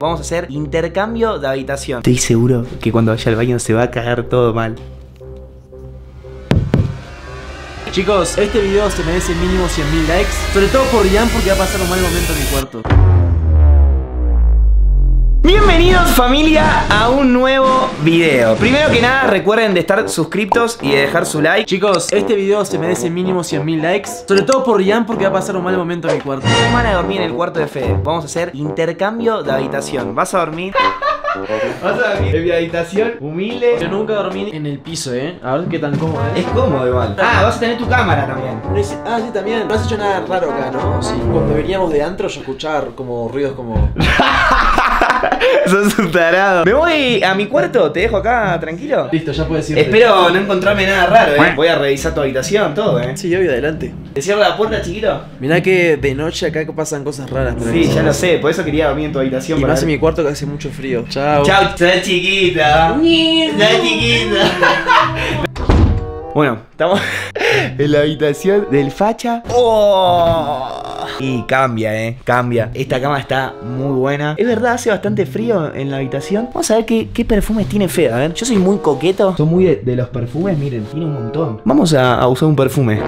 Vamos a hacer intercambio de habitación. Estoy seguro que cuando vaya al baño se va a cagar todo mal. Chicos, este video se merece mínimo 100.000 likes. Sobre todo por Ian porque va a pasar un mal momento en mi cuarto. Bienvenidos familia a un nuevo video. Primero que nada recuerden de estar suscriptos y de dejar su like. Chicos, este video se merece mínimo 100.000 likes Sobre todo por Ian porque va a pasar un mal momento en mi cuarto. ¿Cómo van a dormir en el cuarto de Fede? Vamos a hacer intercambio de habitación. ¿Vas a dormir? Vas a dormir en mi habitación humilde. Yo nunca dormí en el piso, eh A ver qué tan cómodo. Es cómodo igual. Ah, vas a tener tu cámara también. Ah, sí, también. No has hecho nada raro acá, ¿no? Sí. Cuando veníamos de antro yo escuchar como ruidos como... Sos un tarado. Me voy a mi cuarto, te dejo acá tranquilo. Listo, ya puedes ir. Espero no encontrarme nada raro, eh. Voy a revisar tu habitación, todo, eh. Sí, obvio, adelante. ¿Te cierro la puerta, chiquito? Mirá que de noche acá pasan cosas raras. Sí, ya lo sé, por eso quería dormir en tu habitación. Y más en mi cuarto que hace mucho frío. Chao. Chao, chiquita. Chao, chiquita. Bueno, estamos en la habitación del facha. ¡Oh! Y cambia, eh, cambia. Esta cama está muy buena. Es verdad, hace bastante frío en la habitación. Vamos a ver qué, perfumes tiene Fede. A ver, yo soy muy coqueto. Soy muy de, los perfumes, miren, tiene un montón. Vamos a, a usar un perfume.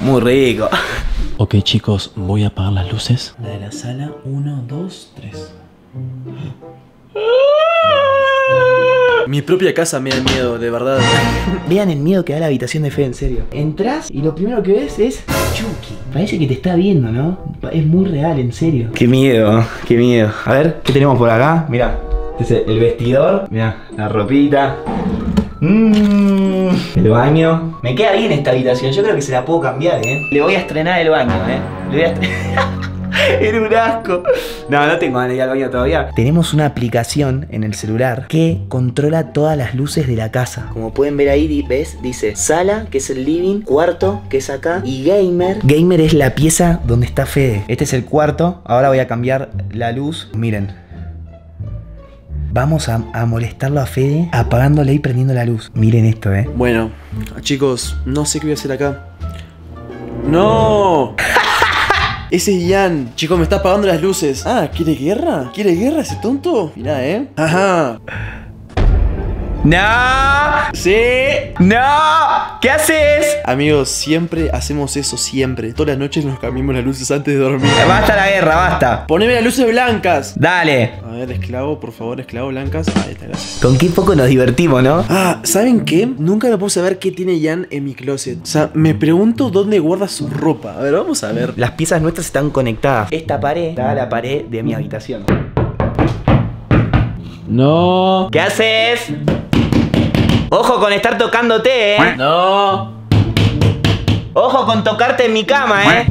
Muy rico. Ok, chicos, voy a apagar las luces. La de la sala, uno, dos, tres. Mi propia casa me da miedo, de verdad. Vean el miedo que da la habitación de Fe, en serio. Entras y lo primero que ves es Chucky. Parece que te está viendo, ¿no? Es muy real, en serio. Qué miedo, qué miedo. A ver, ¿qué tenemos por acá? Mira, este es el vestidor. Mira, la ropita. Mmm, el baño. Me queda bien esta habitación. Yo creo que se la puedo cambiar, ¿eh? Le voy a estrenar el baño, ¿eh? Le voy a estrenar. Era un asco. No, no tengo ganas de ir al baño todavía. Tenemos una aplicación en el celular que controla todas las luces de la casa. Como pueden ver ahí, ¿ves? Dice sala, que es el living, cuarto, que es acá, y gamer. Gamer es la pieza donde está Fede. Este es el cuarto. Ahora voy a cambiar la luz. Miren. Vamos a, molestarlo a Fede apagándole y prendiendo la luz. Miren esto, eh. Bueno, chicos, no sé qué voy a hacer acá. ¡No! Ese es Ian. Chico, me está apagando las luces. Ah, ¿quiere guerra? ¿Quiere guerra ese tonto? Mirá, ¿eh? Ajá. ¡No! ¡Sí! ¡No! ¿Qué haces? Amigos, siempre hacemos eso, siempre. Todas las noches nos cambiamos las luces antes de dormir. Basta la guerra, basta. Poneme las luces blancas. Dale. A ver, esclavo, por favor, esclavo blancas. Ahí está, gracias. Con qué poco nos divertimos, ¿no? Ah, ¿saben qué? Nunca me puse a ver qué tiene Jan en mi closet. O sea, me pregunto dónde guarda su ropa. A ver, vamos a ver. Las piezas nuestras están conectadas. Esta pared está a la pared de mi habitación. No. ¿Qué haces? Ojo con estar tocándote, ¿eh? No. Ojo con tocarte en mi cama, ¿eh?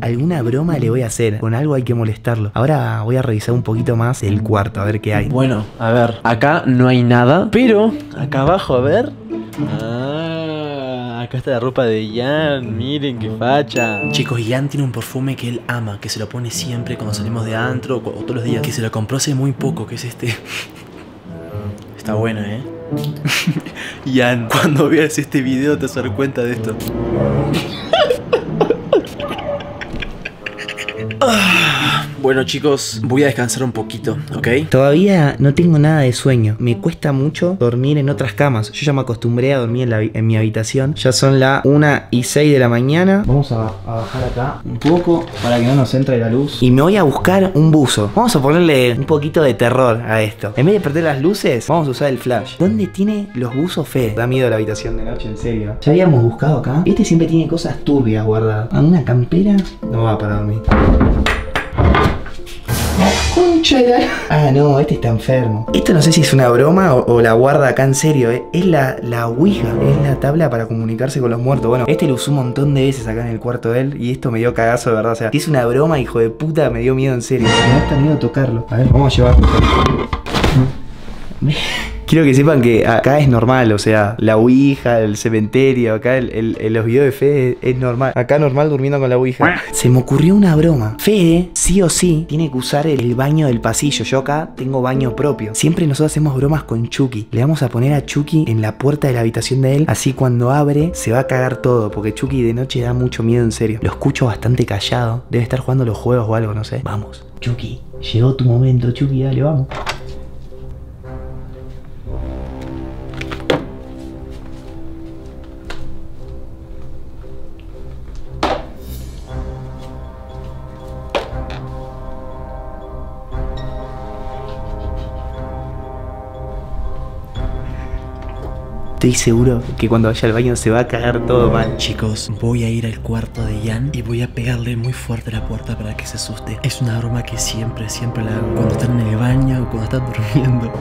Alguna broma le voy a hacer. Con algo hay que molestarlo. Ahora voy a revisar un poquito más el cuarto, a ver qué hay. Bueno, a ver. Acá no hay nada. Pero acá abajo, a ver. Ah, acá está la ropa de Ian. Miren qué facha. Chicos, Ian tiene un perfume que él ama, que se lo pone siempre cuando salimos de antro o todos los días. Que se lo compró hace muy poco, que es este. Está bueno, ¿eh? Ian, cuando veas este video te vas a dar cuenta de esto. Bueno chicos, voy a descansar un poquito, ¿ok? Todavía no tengo nada de sueño. Me cuesta mucho dormir en otras camas. Yo ya me acostumbré a dormir en, mi habitación. Ya son las 1 y 6 de la mañana. Vamos a, a, bajar acá un poco para que no nos entre la luz. Y me voy a buscar un buzo. Vamos a ponerle un poquito de terror a esto. En vez de perder las luces, vamos a usar el flash. ¿Dónde tiene los buzos fe? Da miedo la habitación de noche, en serio. Ya habíamos buscado acá. Este siempre tiene cosas turbias guardadas. Una campera no va para dormir. Concha Ah, no, este está enfermo. Esto no sé si es una broma o, la guarda acá en serio. ¿eh? Es la, la Ouija, es la tabla para comunicarse con los muertos. Bueno, este lo usó un montón de veces acá en el cuarto de él y esto me dio cagazo de verdad. O sea, si es una broma, hijo de puta, me dio miedo en serio. Me da hasta miedo tocarlo. A ver, vamos a llevar. Quiero que sepan que acá es normal, o sea, la Ouija, el cementerio, acá el, los videos de Fede es, normal. Acá normal durmiendo con la Ouija. Se me ocurrió una broma. Fede, sí o sí, tiene que usar el, baño del pasillo. Yo acá tengo baño propio. Siempre nosotros hacemos bromas con Chucky. Le vamos a poner a Chucky en la puerta de la habitación de él. Así cuando abre, se va a cagar todo. Porque Chucky de noche da mucho miedo, en serio. Lo escucho bastante callado. Debe estar jugando los juegos o algo, no sé. Vamos. Chucky, llegó tu momento, Chucky, dale, vamos. Estoy seguro que cuando vaya al baño se va a cagar todo mal. Chicos, voy a ir al cuarto de Jan y voy a pegarle muy fuerte la puerta para que se asuste. Es una broma que siempre, siempre la hago. Cuando están en el baño o cuando están durmiendo.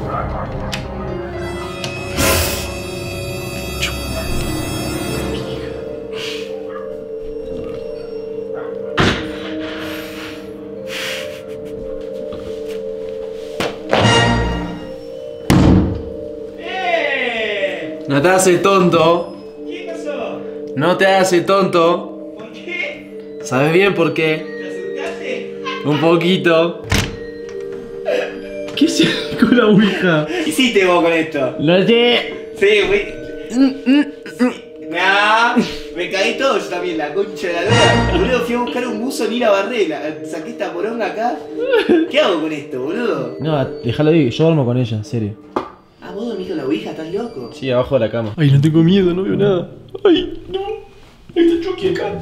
No te haces tonto. ¿Qué pasó? No te haces tonto. ¿Por qué? ¿Sabes bien por qué? ¿Te asustaste? Un poquito. ¿Qué hiciste con la ouija? ¿Qué hiciste vos con esto? No sé. Sí, güey. Nah, me caí todo yo también, la concha de la lora. Boludo, fui a buscar un buzo ni la barré, la- saqué esta poronga acá. ¿Qué hago con esto, boludo? No, déjalo ahí, yo duermo con ella, en serio. Ah, vos dormís con la ouija, estás loco. Sí, abajo de la cama. Ay, no tengo miedo, no veo nada. Ay, no. Ahí está Chucky acá.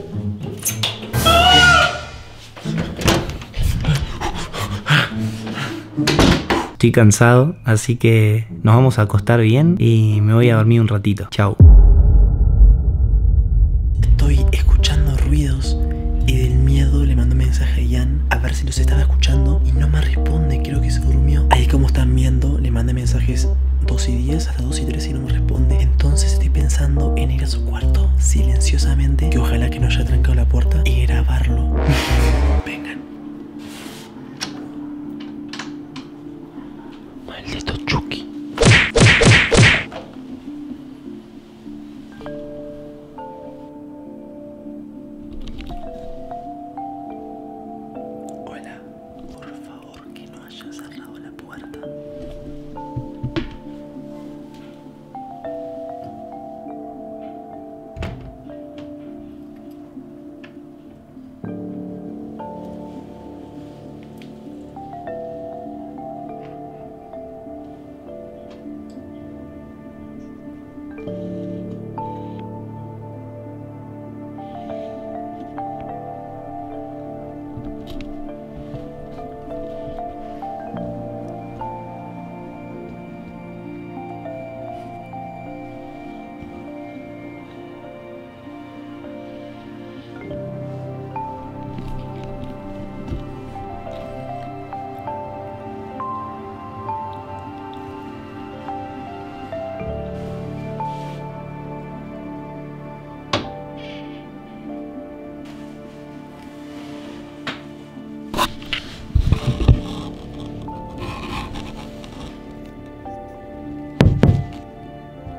Estoy cansado, así que nos vamos a acostar bien y me voy a dormir un ratito. Chau. Estoy escuchando ruidos mensaje a Jan a ver si los estaba escuchando y no me responde, creo que se durmió. Ahí como están viendo, le mandé mensajes 2 y 10 hasta 2 y 3 y no me responde. Entonces estoy pensando en ir a su cuarto silenciosamente, que ojalá que no haya trancado la puerta y grabarlo. Vengan.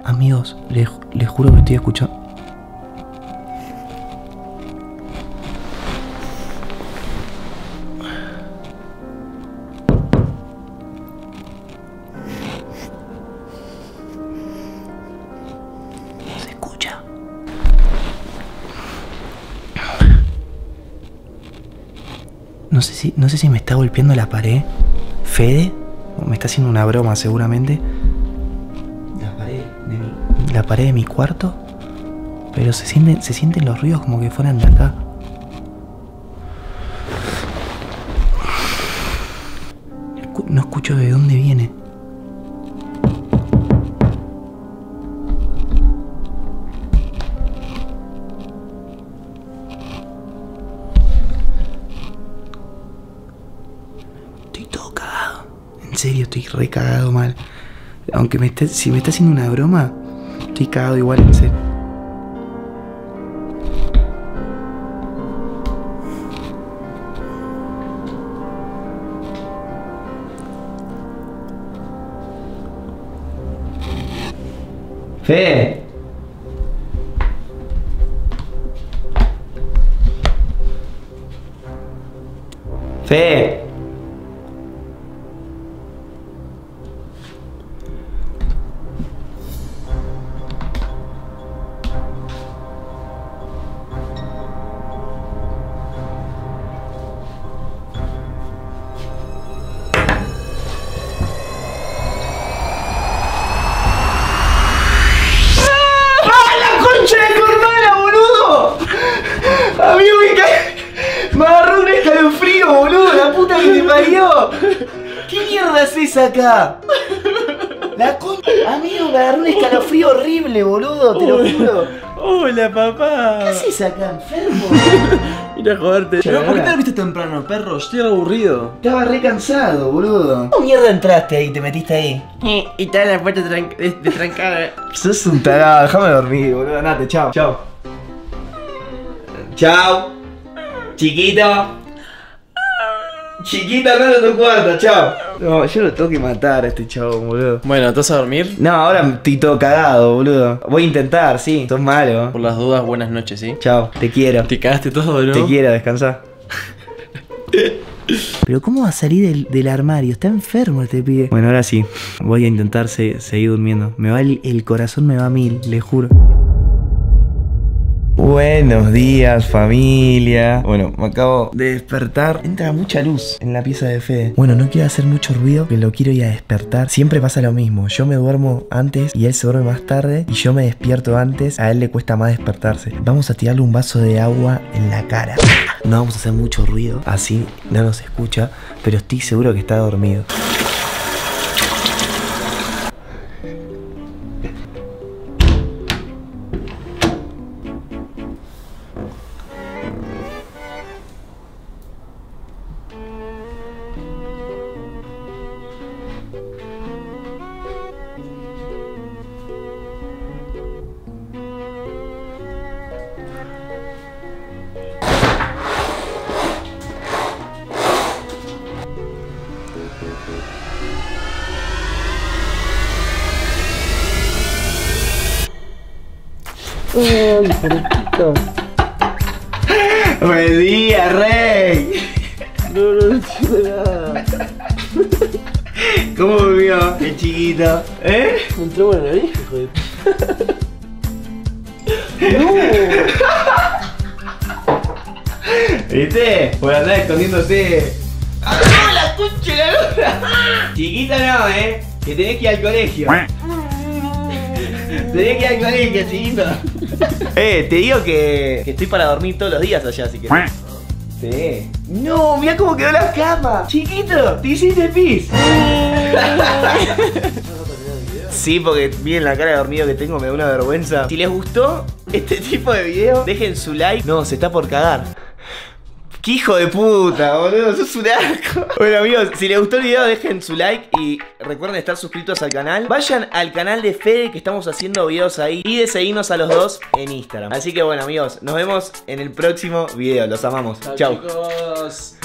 Amigos, les, les juro que estoy escuchando. Se escucha. No sé si, no sé si me está golpeando la pared. Fede. Me está haciendo una broma seguramente. La pared de mi cuarto. Pero se sienten, se sienten los ruidos como que fueran de acá. No escucho de dónde viene. Estoy todo cagado. En serio, estoy re cagado mal. Aunque me esté, si me está haciendo una broma, cagado igual, en serio. Fe. Parió! ¿Qué mierda haces acá? La concha. Amigo, me agarró un escalofrío horrible, boludo, te lo juro. Hola, papá. ¿Qué haces acá, enfermo? Mira a joderte. Pero, ¿Por qué te viste temprano, perro? Estoy aburrido. Estaba re cansado, boludo. ¿Cómo mierda entraste ahí? ¿Te metiste ahí? Y está la puerta tran- de, de trancada. Sos un tarado, déjame dormir, boludo. Andate, chao. Chao. Chao. Chiquito. Chiquito, no a tu cuarto, chao. No, yo lo tengo que matar a este chavo, boludo. Bueno, ¿te vas a dormir? No, ahora estoy todo cagado, boludo. Voy a intentar, sí. Sos malo. Por las dudas, buenas noches, ¿sí? Chao, te quiero. Te cagaste todo, ¿no? Te quiero, descansa. Pero ¿cómo va a salir del, del armario? Está enfermo este pibe. Bueno, ahora sí. Voy a intentar se- seguir durmiendo. Me va el, el corazón me va a mil, le juro. Buenos días, familia. Bueno, me acabo de despertar. Entra mucha luz en la pieza de Fede. Bueno, no quiero hacer mucho ruido, que lo quiero ir a despertar. Siempre pasa lo mismo. Yo me duermo antes y él se duerme más tarde. Y yo me despierto antes. A él le cuesta más despertarse. Vamos a tirarle un vaso de agua en la cara. No vamos a hacer mucho ruido. Así no nos escucha. Pero estoy seguro que está dormido. Buen día, rey. No, no, no. ¿Cómo vivió el chiquito? ¿Eh? Me entró en la nariz, hijo de... ¿Viste? Por andar escondiéndose. ¡No, la concha de la luna! Chiquita no, eh. Que tenés que ir al colegio. Tenés que ir colegio, chiquito. eh, te digo que, que estoy para dormir todos los días allá, así que. Sí. No, mira cómo quedó la cama. Chiquito, te hiciste pis. Sí, porque miren la cara de dormido que tengo, me da una vergüenza. Si les gustó este tipo de video, dejen su like. No, se está por cagar. ¡Qué hijo de puta, boludo! ¡Sos un asco! Bueno, amigos, si les gustó el video, dejen su like y recuerden estar suscritos al canal. Vayan al canal de Fede que estamos haciendo videos ahí y de seguirnos a los dos en Instagram. Así que bueno, amigos, nos vemos en el próximo video. Los amamos. Chau. chicos.